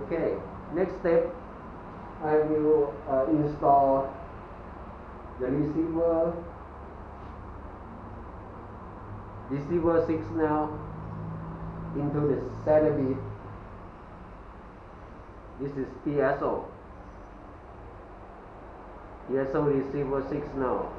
Okay, next step, I will uh, install the receiver, receiver 6 now into the satellite. This is PSO. PSO receiver signal.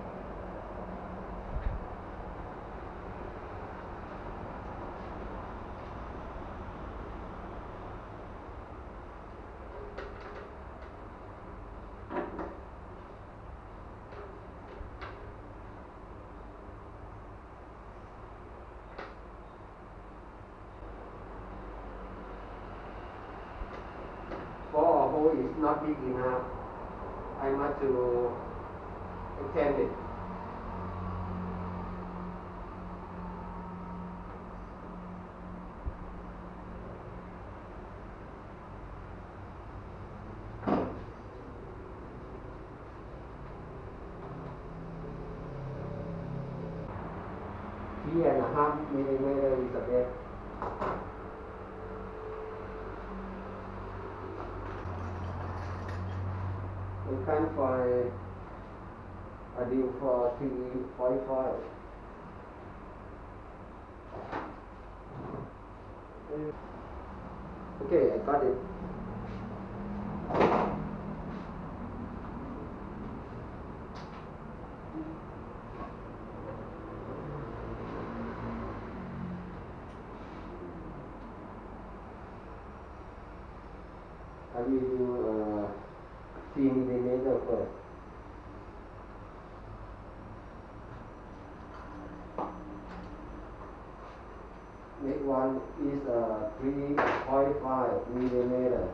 For a hole is not big enough. I must to extend it. Three and a half millimeter is the best. We can't find a deal for point five. Okay, I got it. I will three millimeter first. Next one is uh, 3.5 millimeter.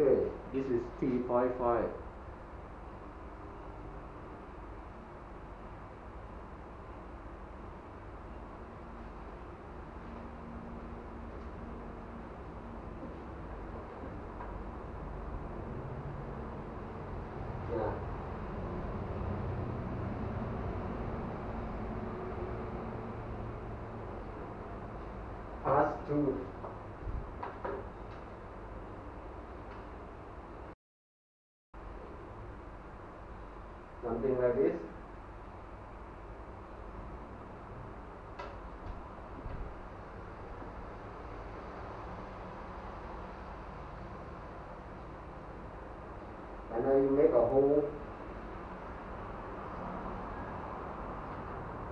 Okay, this is 3.5. Yeah. Pass Something like this. And now you make a hole.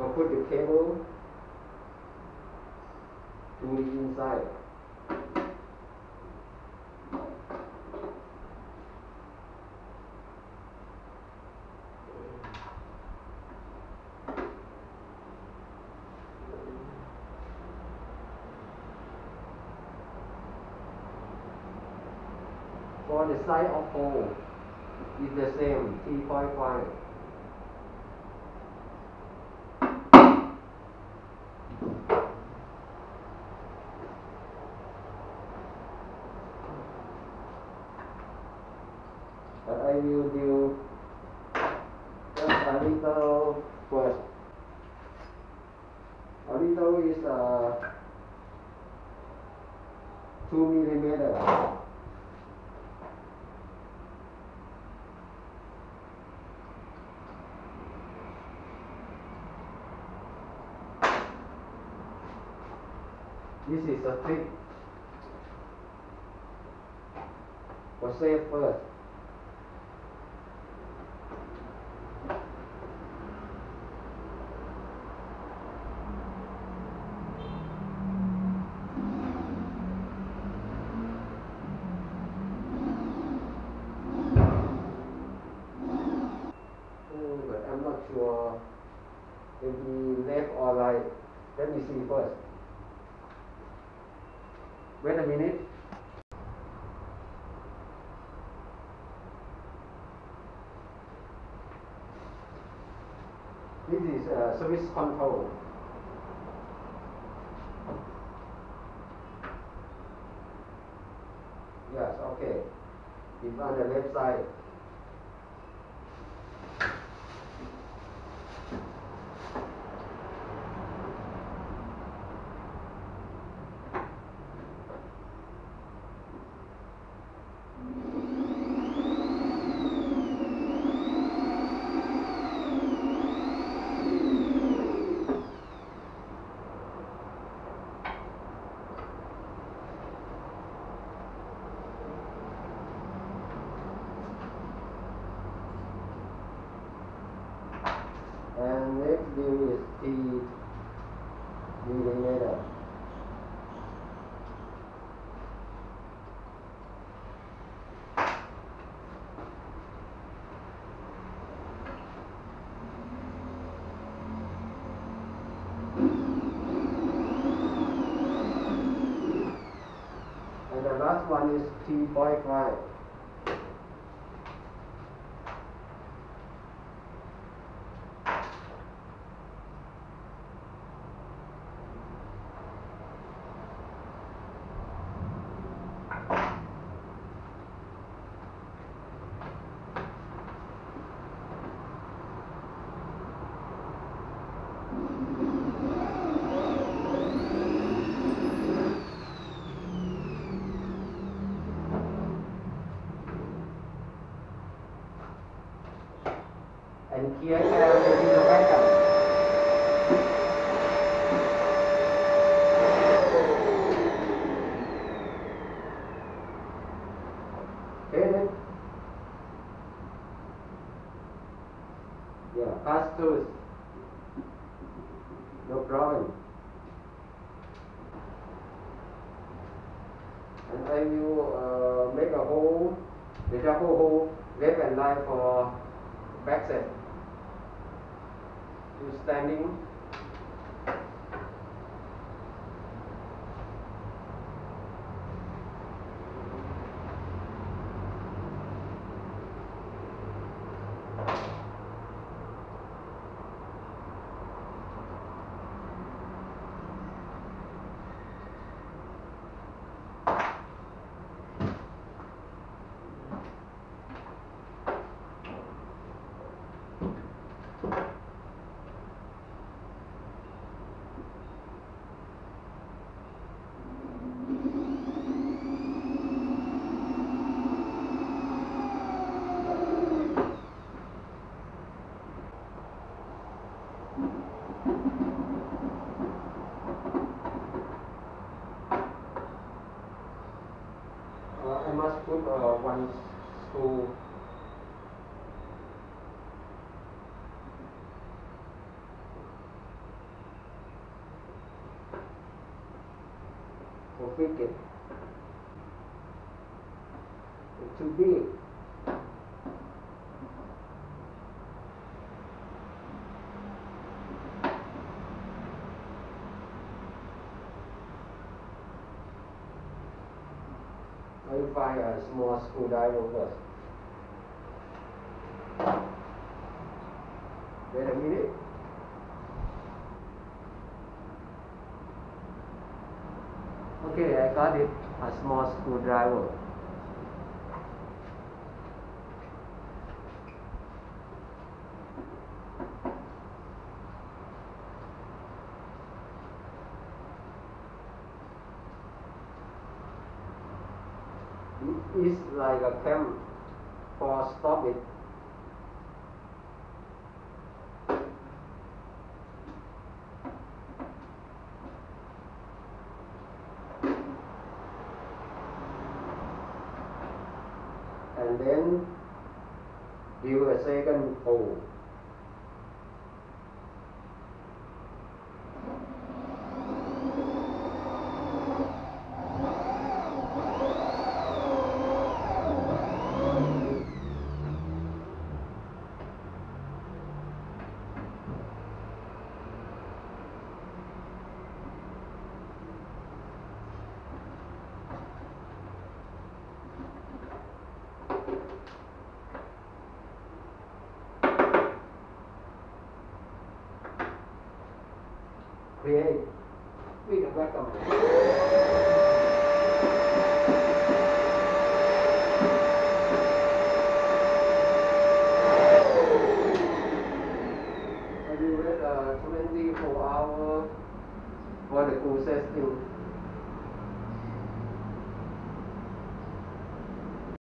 Or put the cable to the inside. For the size of hole is the same, 3.5. But I will do just a little first. A little is uh, 2 millimeter. This is a trick. For safe first. I'm not sure maybe left or right. Let me see first wait a minute. This is uh, service control. Yes okay. It's on the website. one is 3.1 y. Yeah, pastors, no problem. And I will uh, make a whole, make a whole, whole and line for back set. Standing. Uh, I must put uh, one screw for fit it. It's too find a uh, small screwdriver first. Wait a minute. Okay, I got it. A small screwdriver. It is like a cam for stop it. And then do a second hole. We can work on it. for uh, for the process to.